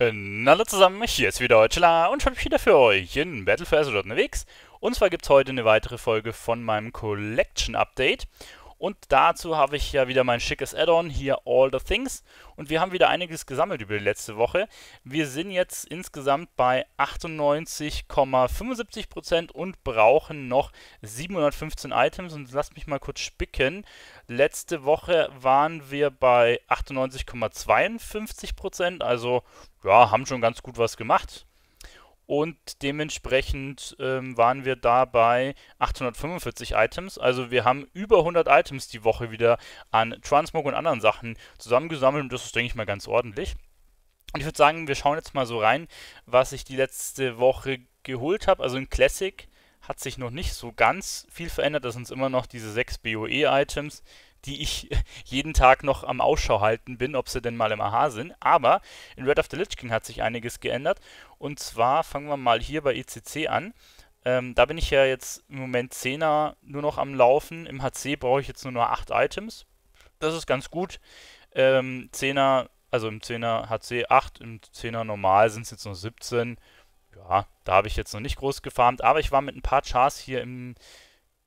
Hallo zusammen, hier ist wieder Deutschla und schon wieder für euch in Battle for Azeroth unterwegs. Und zwar gibt es heute eine weitere Folge von meinem Collection Update. Und dazu habe ich ja wieder mein schickes Add-on, hier All the Things. Und wir haben wieder einiges gesammelt über die letzte Woche. Wir sind jetzt insgesamt bei 98,75% und brauchen noch 715 Items. Und lasst mich mal kurz spicken. Letzte Woche waren wir bei 98,52%, also ja, haben schon ganz gut was gemacht und dementsprechend ähm, waren wir da bei 845 Items. Also wir haben über 100 Items die Woche wieder an Transmog und anderen Sachen zusammengesammelt und das ist, denke ich mal, ganz ordentlich. Und ich würde sagen, wir schauen jetzt mal so rein, was ich die letzte Woche geholt habe. Also in Classic hat sich noch nicht so ganz viel verändert. Das sind immer noch diese 6 BOE-Items die ich jeden Tag noch am Ausschau halten bin, ob sie denn mal im AHA sind. Aber in Red of the Lich King hat sich einiges geändert. Und zwar fangen wir mal hier bei ECC an. Ähm, da bin ich ja jetzt im Moment 10er nur noch am Laufen. Im HC brauche ich jetzt nur noch 8 Items. Das ist ganz gut. Ähm, 10er, also im 10er HC 8, im 10er normal sind es jetzt noch 17. Ja, da habe ich jetzt noch nicht groß gefarmt, aber ich war mit ein paar Chars hier im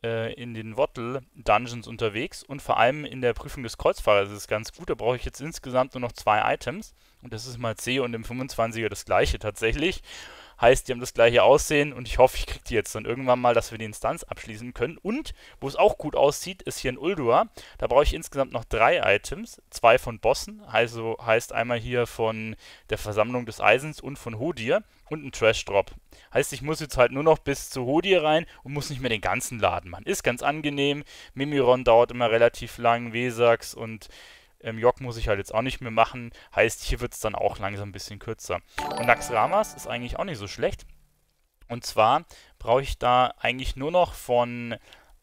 äh, in den Wottle-Dungeons unterwegs und vor allem in der Prüfung des Kreuzfahrers ist es ganz gut. Da brauche ich jetzt insgesamt nur noch zwei Items. Und das ist mal C und im 25er das gleiche tatsächlich. Heißt, die haben das gleiche Aussehen und ich hoffe, ich kriege die jetzt dann irgendwann mal, dass wir die Instanz abschließen können. Und wo es auch gut aussieht, ist hier in Uldua. Da brauche ich insgesamt noch drei Items. Zwei von Bossen, also heißt einmal hier von der Versammlung des Eisens und von Hodir und ein Trash Drop. Heißt, ich muss jetzt halt nur noch bis zu Hodir rein und muss nicht mehr den ganzen Laden machen. Ist ganz angenehm. Mimiron dauert immer relativ lang, Wesax und ähm, Jog muss ich halt jetzt auch nicht mehr machen. Heißt, hier wird es dann auch langsam ein bisschen kürzer. Und Naxramas ist eigentlich auch nicht so schlecht. Und zwar brauche ich da eigentlich nur noch von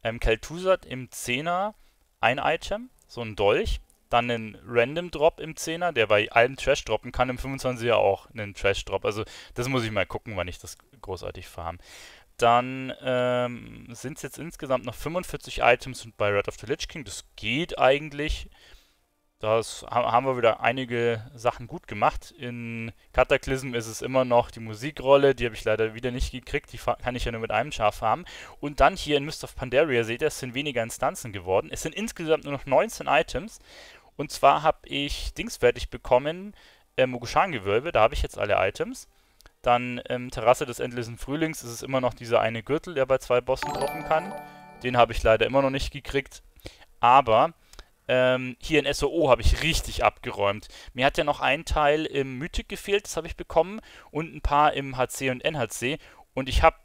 ähm, Kel'Thuzad im 10er ein Item, so ein Dolch. Dann einen Random Drop im 10er, der bei allen Trash droppen kann, im 25er auch einen Trash Drop. Also das muss ich mal gucken, wann ich das großartig farm. Dann ähm, sind es jetzt insgesamt noch 45 Items bei Red of the Lich King, das geht eigentlich. Das haben wir wieder einige Sachen gut gemacht. In Cataclysm ist es immer noch die Musikrolle, die habe ich leider wieder nicht gekriegt, die kann ich ja nur mit einem Schaf haben. Und dann hier in Mist of Pandaria seht ihr, es sind weniger Instanzen geworden. Es sind insgesamt nur noch 19 Items. Und zwar habe ich Dings fertig bekommen, äh, Mogushan-Gewölbe, da habe ich jetzt alle Items. Dann ähm, Terrasse des endlosen Frühlings ist es immer noch dieser eine Gürtel, der bei zwei Bossen droppen kann. Den habe ich leider immer noch nicht gekriegt. Aber ähm, hier in SOO habe ich richtig abgeräumt. Mir hat ja noch ein Teil im Mythic gefehlt, das habe ich bekommen, und ein paar im HC und NHC. Und ich habe,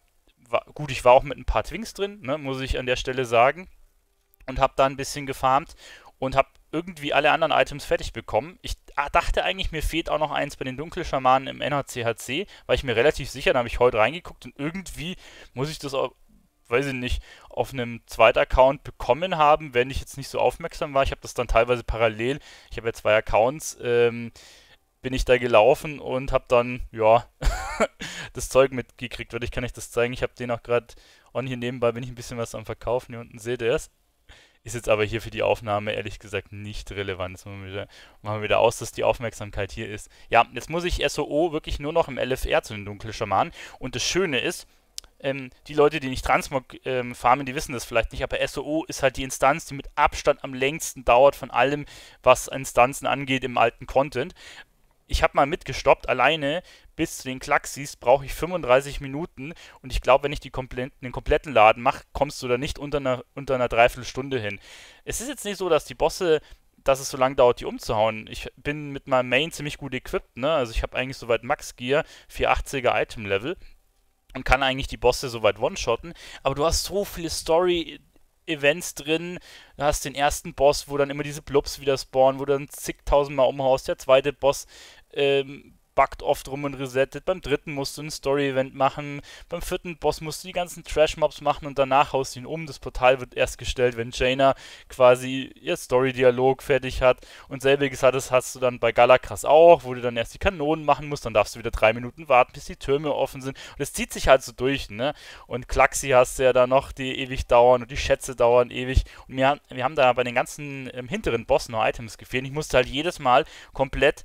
gut, ich war auch mit ein paar Twinks drin, ne, muss ich an der Stelle sagen. Und habe da ein bisschen gefarmt und habe irgendwie alle anderen Items fertig bekommen. Ich dachte eigentlich, mir fehlt auch noch eins bei den Dunkelschamanen im NHC-HC, war ich mir relativ sicher, da habe ich heute reingeguckt und irgendwie muss ich das auch weiß ich nicht, auf einem zweiten Account bekommen haben, wenn ich jetzt nicht so aufmerksam war. Ich habe das dann teilweise parallel, ich habe ja zwei Accounts, ähm, bin ich da gelaufen und habe dann, ja, das Zeug mitgekriegt. Würde ich kann ich das zeigen. Ich habe den auch gerade on hier nebenbei, bin ich ein bisschen was am Verkaufen. Hier unten seht ihr es. Ist jetzt aber hier für die Aufnahme ehrlich gesagt nicht relevant. Jetzt machen wir, wieder, machen wir wieder aus, dass die Aufmerksamkeit hier ist. Ja, jetzt muss ich SOO wirklich nur noch im LFR zu den Dunkelschamanen. Und das Schöne ist, ähm, die Leute, die nicht Transmog ähm, farmen, die wissen das vielleicht nicht, aber SOO ist halt die Instanz, die mit Abstand am längsten dauert von allem, was Instanzen angeht im alten Content. Ich habe mal mitgestoppt, alleine bis zu den Klaxis brauche ich 35 Minuten und ich glaube, wenn ich die kompletten, den kompletten Laden mache, kommst du da nicht unter einer, unter einer Dreiviertelstunde hin. Es ist jetzt nicht so, dass die Bosse dass es so lange dauert, die umzuhauen. Ich bin mit meinem Main ziemlich gut equipped, ne? Also ich habe eigentlich soweit Max Gear, 480er Item Level und kann eigentlich die Bosse soweit one-shotten. Aber du hast so viele Story- Events drin. Du hast den ersten Boss, wo dann immer diese Blubs wieder spawnen, wo du dann zigtausendmal umhaust. Der zweite Boss ähm, buggt oft rum und resettet. Beim dritten musst du ein Story-Event machen. Beim vierten Boss musst du die ganzen Trash-Mobs machen und danach haust du ihn um. Das Portal wird erst gestellt, wenn Jaina quasi ihr Story-Dialog fertig hat. Und selbiges hattest, hast du dann bei Galakras auch, wo du dann erst die Kanonen machen musst. Dann darfst du wieder drei Minuten warten, bis die Türme offen sind. Und es zieht sich halt so durch, ne? Und Klaxi hast du ja da noch, die ewig dauern und die Schätze dauern ewig. Und wir, wir haben da bei den ganzen ähm, hinteren Bossen noch Items gefehlt. Ich musste halt jedes Mal komplett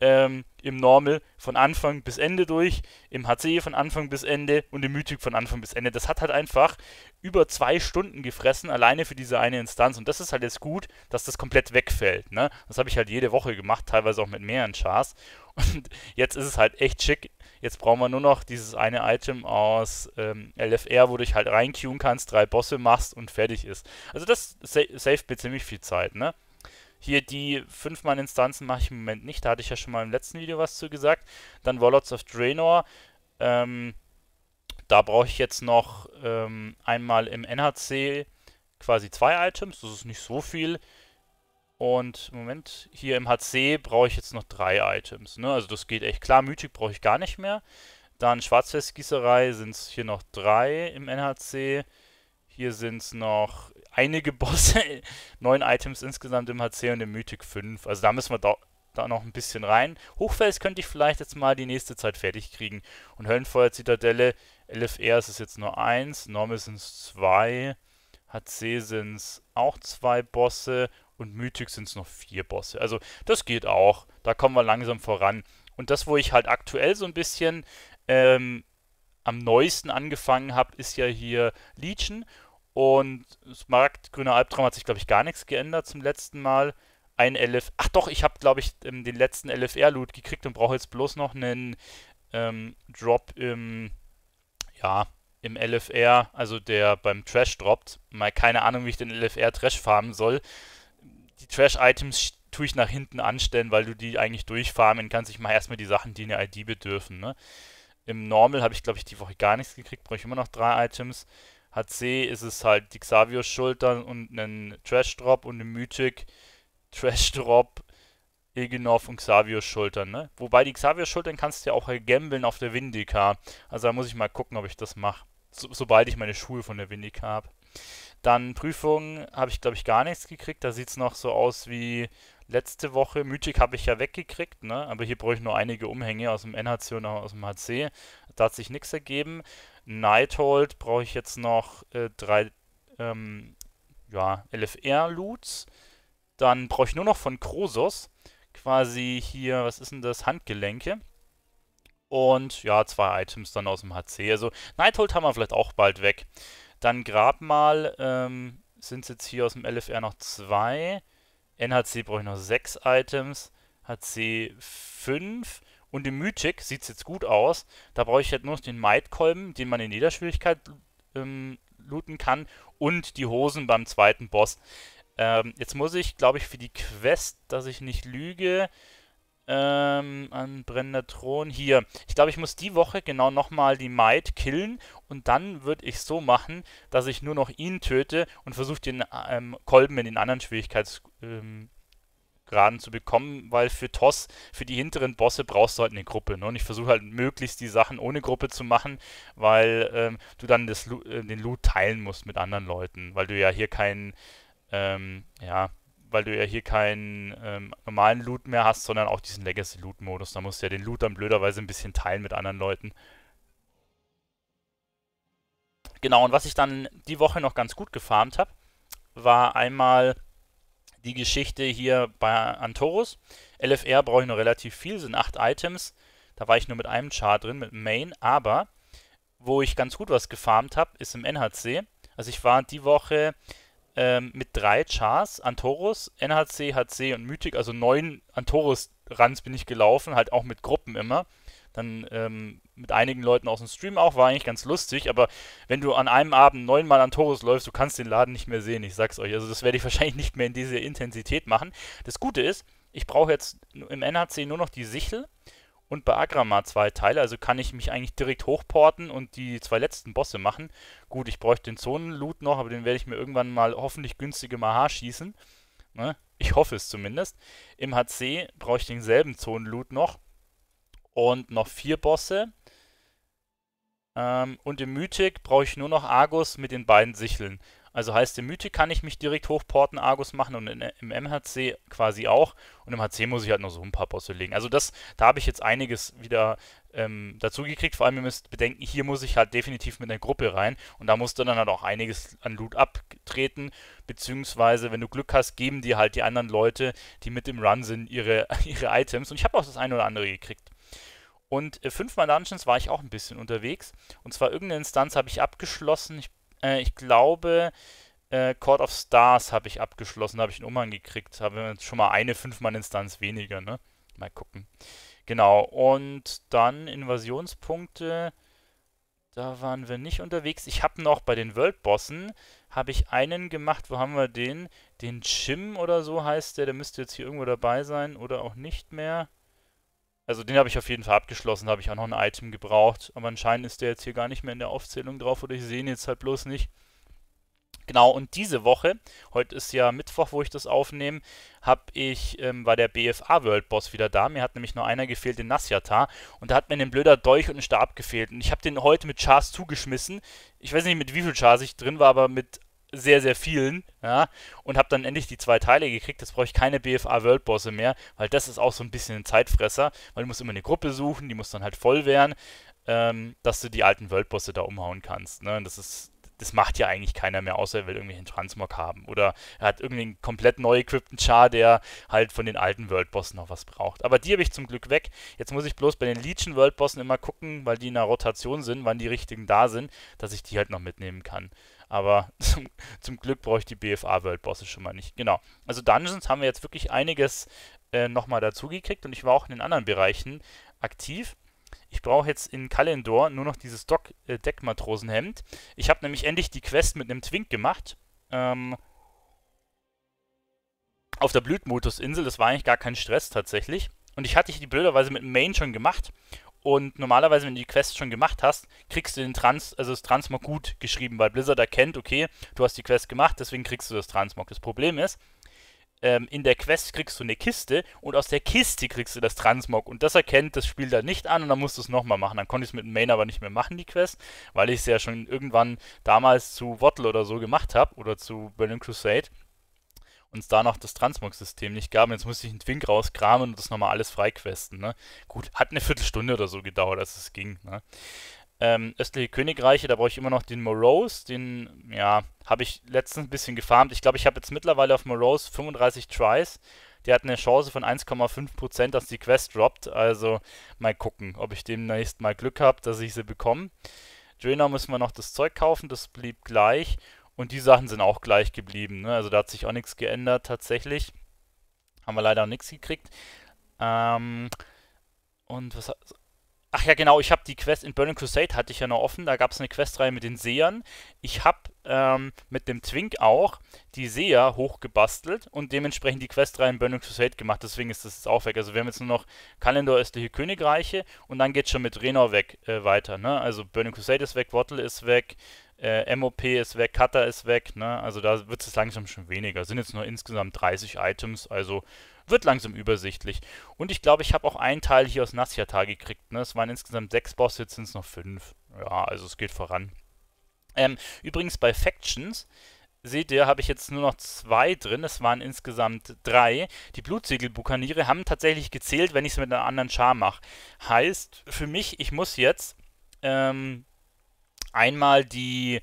ähm, im Normal von Anfang bis Ende durch, im HC von Anfang bis Ende und im Mythic von Anfang bis Ende. Das hat halt einfach über zwei Stunden gefressen, alleine für diese eine Instanz. Und das ist halt jetzt gut, dass das komplett wegfällt. Ne? Das habe ich halt jede Woche gemacht, teilweise auch mit mehreren Chars. Und jetzt ist es halt echt schick. Jetzt brauchen wir nur noch dieses eine Item aus ähm, LFR, wo du dich halt reinqueuen kannst, drei Bosse machst und fertig ist. Also das sa saved mir ziemlich viel Zeit, ne? Hier die 5-Mann-Instanzen mache ich im Moment nicht. Da hatte ich ja schon mal im letzten Video was zu gesagt. Dann Warlords of Draenor. Ähm, da brauche ich jetzt noch ähm, einmal im NHC quasi zwei Items. Das ist nicht so viel. Und Moment, hier im HC brauche ich jetzt noch drei Items. Ne? Also das geht echt klar. Mythic brauche ich gar nicht mehr. Dann Schwarzfestgießerei sind es hier noch drei im NHC. Hier sind es noch einige Bosse, neun Items insgesamt im HC und im Mythic 5. Also da müssen wir da, da noch ein bisschen rein. Hochfels könnte ich vielleicht jetzt mal die nächste Zeit fertig kriegen. Und Höllenfeuer-Zitadelle, LFR ist es jetzt nur eins, Normal sind es zwei, HC sind es auch zwei Bosse und Mythic sind es noch vier Bosse. Also das geht auch. Da kommen wir langsam voran. Und das, wo ich halt aktuell so ein bisschen ähm, am neuesten angefangen habe, ist ja hier Legion. Und Smaragd, grüner Albtraum hat sich, glaube ich, gar nichts geändert zum letzten Mal. Ein LF. Ach doch, ich habe, glaube ich, ähm, den letzten LFR-Loot gekriegt und brauche jetzt bloß noch einen ähm, Drop im. Ja, im LFR, also der beim Trash droppt. Mal keine Ahnung, wie ich den LFR Trash farmen soll. Die Trash-Items tue ich nach hinten anstellen, weil du die eigentlich durchfarmen kannst. Ich mache erstmal die Sachen, die eine ID bedürfen. Ne? Im Normal habe ich, glaube ich, die Woche gar nichts gekriegt. Brauche ich immer noch drei Items. HC ist es halt die Xavier-Schultern und einen Trash-Drop und einen Mythic Trash-Drop, Ilgenov und Xavier-Schultern, ne? Wobei die Xavier-Schultern kannst du ja auch gambeln auf der Vindica. Also da muss ich mal gucken, ob ich das mache. So, sobald ich meine Schuhe von der Vindica habe. Dann Prüfungen habe ich, glaube ich, gar nichts gekriegt. Da sieht es noch so aus wie letzte Woche. Mythic habe ich ja weggekriegt, ne? Aber hier brauche ich nur einige Umhänge aus dem NHC und aus dem HC. Da hat sich nichts ergeben. Nighthold brauche ich jetzt noch äh, drei ähm, ja, LFR-Loots. Dann brauche ich nur noch von Krosos quasi hier, was ist denn das? Handgelenke. Und ja, zwei Items dann aus dem HC. Also Nighthold haben wir vielleicht auch bald weg. Dann Grabmal ähm, sind es jetzt hier aus dem LFR noch zwei. NHC brauche ich noch sechs Items. HC 5. Und im Mythic sieht es jetzt gut aus. Da brauche ich halt nur noch den Maidkolben, den man in jeder Schwierigkeit ähm, looten kann. Und die Hosen beim zweiten Boss. Ähm, jetzt muss ich, glaube ich, für die Quest, dass ich nicht lüge, ähm, an brennender Thron. Hier. Ich glaube, ich muss die Woche genau nochmal die Maid killen und dann würde ich so machen, dass ich nur noch ihn töte und versuche den ähm, Kolben in den anderen Schwierigkeitsgraden ähm, zu bekommen, weil für TOS, für die hinteren Bosse brauchst du halt eine Gruppe. Ne? Und ich versuche halt möglichst die Sachen ohne Gruppe zu machen, weil ähm, du dann das, äh, den Loot teilen musst mit anderen Leuten, weil du ja hier keinen, ähm, ja, weil du ja hier keinen ähm, normalen Loot mehr hast, sondern auch diesen Legacy-Loot-Modus. Da musst du ja den Loot dann blöderweise ein bisschen teilen mit anderen Leuten. Genau, und was ich dann die Woche noch ganz gut gefarmt habe, war einmal die Geschichte hier bei Antorus. LFR brauche ich noch relativ viel, sind 8 Items. Da war ich nur mit einem Char drin, mit Main, aber wo ich ganz gut was gefarmt habe, ist im NHC. Also ich war die Woche ähm, mit drei Chars, Antorus, NHC, HC und Mythic, also neun Antorus-Runs bin ich gelaufen, halt auch mit Gruppen immer. Dann ähm, mit einigen Leuten aus dem Stream auch, war eigentlich ganz lustig, aber wenn du an einem Abend neunmal Antorus läufst, du kannst den Laden nicht mehr sehen, ich sag's euch. Also das werde ich wahrscheinlich nicht mehr in dieser Intensität machen. Das Gute ist, ich brauche jetzt im NHC nur noch die Sichel und bei Agrama zwei Teile, also kann ich mich eigentlich direkt hochporten und die zwei letzten Bosse machen. Gut, ich bräuchte den Zonen-Loot noch, aber den werde ich mir irgendwann mal hoffentlich günstig im AH schießen. Ne? Ich hoffe es zumindest. Im HC brauche ich denselben Zonen-Loot noch und noch vier Bosse. Ähm, und im Mythic brauche ich nur noch Argus mit den beiden Sicheln. Also heißt, im Mythic kann ich mich direkt hochporten, Argus machen und in, im MHC quasi auch. Und im HC muss ich halt noch so ein paar Bosse legen. Also das, da habe ich jetzt einiges wieder ähm, dazu gekriegt. Vor allem, ihr müsst bedenken, hier muss ich halt definitiv mit einer Gruppe rein und da musst du dann halt auch einiges an Loot abtreten, beziehungsweise, wenn du Glück hast, geben dir halt die anderen Leute, die mit im Run sind, ihre, ihre Items. Und ich habe auch das eine oder andere gekriegt. Und äh, fünfmal Dungeons war ich auch ein bisschen unterwegs. Und zwar irgendeine Instanz habe ich abgeschlossen. Ich, äh, ich glaube, äh, Court of Stars habe ich abgeschlossen, habe ich einen Umhang gekriegt. Habe jetzt schon mal eine Fünfmann-Instanz weniger, ne? Mal gucken. Genau, und dann Invasionspunkte. Da waren wir nicht unterwegs. Ich habe noch bei den World-Bossen, habe ich einen gemacht. Wo haben wir den? Den Chim oder so heißt der. Der müsste jetzt hier irgendwo dabei sein oder auch nicht mehr. Also den habe ich auf jeden Fall abgeschlossen. Habe ich auch noch ein Item gebraucht. Aber anscheinend ist der jetzt hier gar nicht mehr in der Aufzählung drauf. Oder ich sehe ihn jetzt halt bloß nicht. Genau, und diese Woche, heute ist ja Mittwoch, wo ich das aufnehme, hab ich, ähm, war der BFA World Boss wieder da. Mir hat nämlich nur einer gefehlt, den Nasyata. Und da hat mir ein blöder Dolch und ein Stab gefehlt. Und ich habe den heute mit Chars zugeschmissen. Ich weiß nicht, mit wie viel Chars ich drin war, aber mit sehr, sehr vielen, ja, und habe dann endlich die zwei Teile gekriegt. Jetzt brauche ich keine BFA World Bosse mehr, weil das ist auch so ein bisschen ein Zeitfresser, weil du musst immer eine Gruppe suchen, die muss dann halt voll werden, ähm, dass du die alten World Bosse da umhauen kannst. Ne? Das ist das macht ja eigentlich keiner mehr, außer er will irgendwie einen Transmog haben. Oder er hat irgendwie einen komplett neu equippten Char, der halt von den alten Worldbossen noch was braucht. Aber die habe ich zum Glück weg. Jetzt muss ich bloß bei den Legion Worldbossen immer gucken, weil die in der Rotation sind, wann die richtigen da sind, dass ich die halt noch mitnehmen kann. Aber zum, zum Glück brauche ich die BFA Worldbosse schon mal nicht. Genau. Also Dungeons haben wir jetzt wirklich einiges äh, nochmal dazugekriegt und ich war auch in den anderen Bereichen aktiv. Ich brauche jetzt in Kalendor nur noch dieses Dock, äh, Deckmatrosenhemd. Ich habe nämlich endlich die Quest mit einem Twink gemacht. Ähm, auf der Blütmotusinsel. Das war eigentlich gar kein Stress tatsächlich. Und ich hatte die blöderweise mit dem Main schon gemacht. Und normalerweise, wenn du die Quest schon gemacht hast, kriegst du den Trans, also das Transmog gut geschrieben, weil Blizzard erkennt, okay, du hast die Quest gemacht, deswegen kriegst du das Transmog. Das Problem ist, ähm, in der Quest kriegst du eine Kiste und aus der Kiste kriegst du das Transmog und das erkennt das Spiel dann nicht an und dann musst du es nochmal machen. Dann konnte ich es mit dem Main aber nicht mehr machen, die Quest, weil ich es ja schon irgendwann damals zu Wattle oder so gemacht habe oder zu Burning Crusade und es da noch das Transmog-System nicht gab. Jetzt musste ich einen Twink rauskramen und das nochmal alles freiquesten. Ne? Gut, hat eine Viertelstunde oder so gedauert, dass es ging. Ne? ähm, östliche Königreiche, da brauche ich immer noch den Morose, den, ja, habe ich letztens ein bisschen gefarmt. Ich glaube, ich habe jetzt mittlerweile auf Morose 35 Tries. Der hat eine Chance von 1,5%, dass die Quest droppt. Also mal gucken, ob ich demnächst mal Glück habe, dass ich sie bekomme. Draenor müssen wir noch das Zeug kaufen, das blieb gleich. Und die Sachen sind auch gleich geblieben. Ne? Also da hat sich auch nichts geändert tatsächlich. Haben wir leider auch nichts gekriegt. Ähm, und was Ach ja, genau, ich habe die Quest in Burning Crusade hatte ich ja noch offen. Da gab es eine Questreihe mit den Sehern. Ich habe ähm, mit dem Twink auch die Seher hochgebastelt und dementsprechend die Questreihe in Burning Crusade gemacht. Deswegen ist das jetzt auch weg. Also wir haben jetzt nur noch Kalendor östliche Königreiche und dann geht schon mit Renor weg äh, weiter. Ne? Also Burning Crusade ist weg, Wattle ist weg, äh, MOP ist weg, Cutter ist weg. Ne? Also da wird es langsam schon weniger. Sind jetzt nur insgesamt 30 Items. Also wird langsam übersichtlich. Und ich glaube, ich habe auch einen Teil hier aus Nasyata gekriegt. Ne? Es waren insgesamt sechs Bosse, jetzt sind es noch fünf. Ja, also es geht voran. Ähm, übrigens bei Factions seht ihr, habe ich jetzt nur noch zwei drin. Es waren insgesamt drei. Die Blutsegelbukaniere haben tatsächlich gezählt, wenn ich es mit einer anderen Char mache. Heißt für mich, ich muss jetzt ähm, einmal die,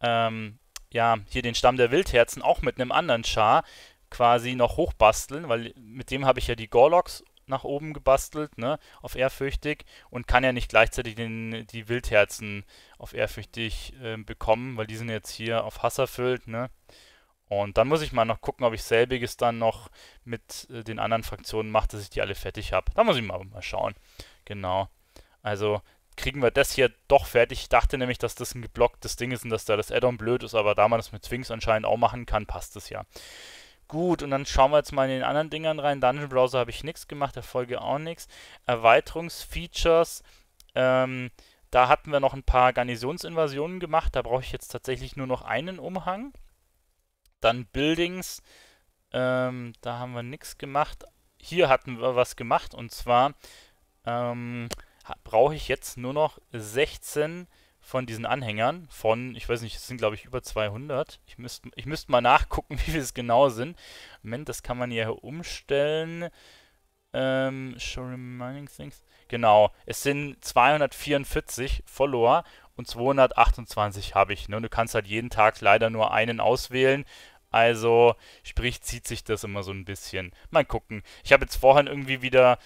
ähm, ja, hier den Stamm der Wildherzen auch mit einem anderen Char quasi noch hochbasteln, weil mit dem habe ich ja die Gorloks nach oben gebastelt, ne, auf ehrfürchtig und kann ja nicht gleichzeitig den, die Wildherzen auf ehrfürchtig äh, bekommen, weil die sind jetzt hier auf Hass erfüllt, ne. Und dann muss ich mal noch gucken, ob ich selbiges dann noch mit äh, den anderen Fraktionen mache, dass ich die alle fertig habe. Da muss ich mal, mal schauen. Genau. Also kriegen wir das hier doch fertig. Ich dachte nämlich, dass das ein geblocktes Ding ist und dass da das Addon blöd ist, aber da man das mit Twinks anscheinend auch machen kann, passt es ja. Gut, und dann schauen wir jetzt mal in den anderen Dingern rein. Dungeon Browser habe ich nichts gemacht, Erfolge auch nichts. Erweiterungsfeatures, ähm, da hatten wir noch ein paar Garnisonsinvasionen gemacht. Da brauche ich jetzt tatsächlich nur noch einen Umhang. Dann Buildings, ähm, da haben wir nichts gemacht. Hier hatten wir was gemacht und zwar ähm, brauche ich jetzt nur noch 16 von diesen Anhängern von, ich weiß nicht, es sind glaube ich über 200. Ich müsste ich müsst mal nachgucken, wie viel es genau sind. Moment, das kann man hier umstellen. Ähm, show remaining things. Genau, es sind 244 Follower und 228 habe ich. Ne? Du kannst halt jeden Tag leider nur einen auswählen. Also, sprich, zieht sich das immer so ein bisschen. Mal gucken. Ich habe jetzt vorhin irgendwie wieder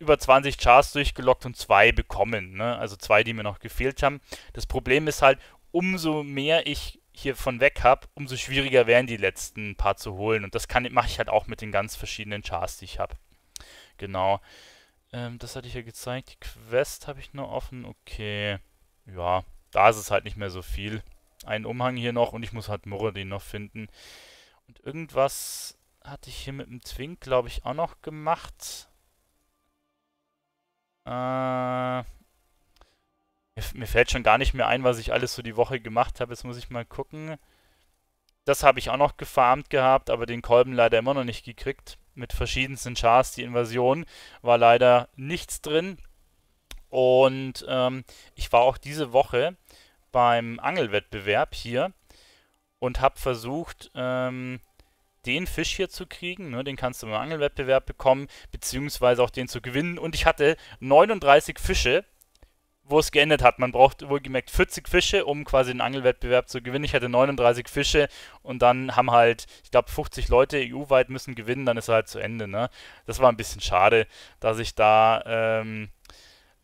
über 20 Chars durchgelockt und zwei bekommen. Ne? Also zwei, die mir noch gefehlt haben. Das Problem ist halt, umso mehr ich hier von weg habe, umso schwieriger wären die letzten paar zu holen. Und das mache ich halt auch mit den ganz verschiedenen Chars, die ich habe. Genau. Ähm, das hatte ich ja gezeigt. Die Quest habe ich nur offen. Okay. Ja, da ist es halt nicht mehr so viel. Ein Umhang hier noch und ich muss halt Muradin noch finden. Und irgendwas hatte ich hier mit dem Twink, glaube ich, auch noch gemacht. Äh, mir, fällt schon gar nicht mehr ein, was ich alles so die Woche gemacht habe. Jetzt muss ich mal gucken. Das habe ich auch noch gefarmt gehabt, aber den Kolben leider immer noch nicht gekriegt. Mit verschiedensten Chars. Die Invasion war leider nichts drin. Und ähm, ich war auch diese Woche beim Angelwettbewerb hier und habe versucht, ähm, den Fisch hier zu kriegen. Ne, den kannst du im Angelwettbewerb bekommen, beziehungsweise auch den zu gewinnen. Und ich hatte 39 Fische, wo es geendet hat. Man braucht wohlgemerkt 40 Fische, um quasi den Angelwettbewerb zu gewinnen. Ich hatte 39 Fische und dann haben halt, ich glaube, 50 Leute EU-weit müssen gewinnen, dann ist er halt zu Ende. Ne? Das war ein bisschen schade, dass ich da. Ähm,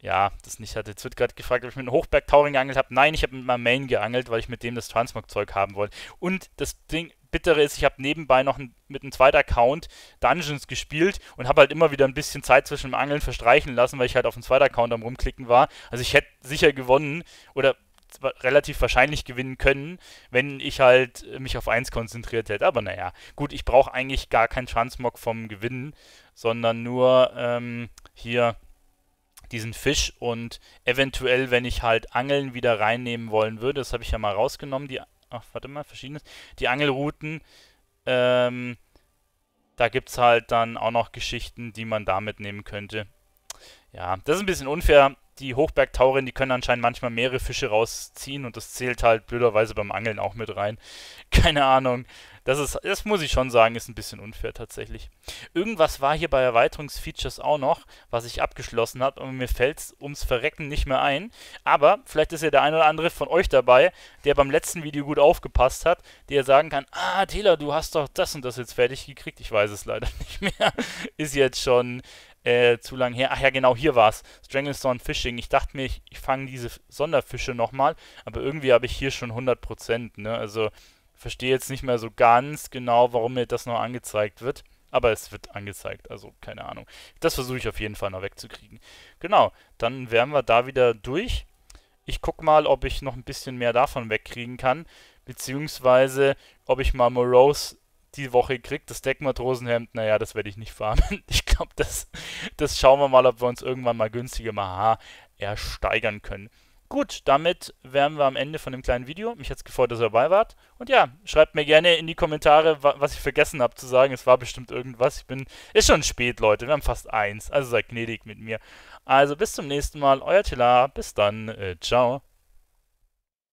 ja, das nicht hatte. Jetzt wird gerade gefragt, ob ich mit einem Hochberg-Tauring geangelt habe. Nein, ich habe mit meinem Main geangelt, weil ich mit dem das Transmog-Zeug haben wollte. Und das Ding, Bittere ist, ich habe nebenbei noch ein, mit einem zweiten Account Dungeons gespielt und habe halt immer wieder ein bisschen Zeit zwischen dem Angeln verstreichen lassen, weil ich halt auf dem zweiten Account am rumklicken war. Also ich hätte sicher gewonnen oder relativ wahrscheinlich gewinnen können, wenn ich halt mich auf eins konzentriert hätte. Aber naja, gut, ich brauche eigentlich gar keinen Transmog vom Gewinnen, sondern nur ähm, hier diesen Fisch und eventuell, wenn ich halt Angeln wieder reinnehmen wollen würde, das habe ich ja mal rausgenommen, die, ach, warte mal, verschiedenes, die Angelrouten, ähm, da gibt es halt dann auch noch Geschichten, die man da mitnehmen könnte. Ja, das ist ein bisschen unfair. Die Hochbergtaurin, die können anscheinend manchmal mehrere Fische rausziehen und das zählt halt blöderweise beim Angeln auch mit rein. Keine Ahnung. Das ist, das muss ich schon sagen, ist ein bisschen unfair tatsächlich. Irgendwas war hier bei Erweiterungsfeatures auch noch, was ich abgeschlossen habe und mir fällt es ums Verrecken nicht mehr ein. Aber vielleicht ist ja der ein oder andere von euch dabei, der beim letzten Video gut aufgepasst hat, der sagen kann, ah, Taylor, du hast doch das und das jetzt fertig gekriegt. Ich weiß es leider nicht mehr. ist jetzt schon äh, zu lang her. Ach ja, genau, hier war es. Stranglestone Fishing. Ich dachte mir, ich, ich fange diese Sonderfische nochmal, aber irgendwie habe ich hier schon 100%, ne? Also verstehe jetzt nicht mehr so ganz genau, warum mir das noch angezeigt wird. Aber es wird angezeigt, also keine Ahnung. Das versuche ich auf jeden Fall noch wegzukriegen. Genau, dann wären wir da wieder durch. Ich gucke mal, ob ich noch ein bisschen mehr davon wegkriegen kann. Beziehungsweise, ob ich mal Morose die Woche kriege. Das Deckmatrosenhemd, naja, das werde ich nicht farmen. Ich glaube, das, das schauen wir mal, ob wir uns irgendwann mal günstiger mal ersteigern können. Gut, damit wären wir am Ende von dem kleinen Video. Mich hat es gefreut, dass ihr dabei wart. Und ja, schreibt mir gerne in die Kommentare, was ich vergessen habe zu sagen. Es war bestimmt irgendwas. Ich bin. Ist schon spät, Leute. Wir haben fast eins. Also seid gnädig mit mir. Also bis zum nächsten Mal. Euer Tila. Bis dann. Äh, ciao.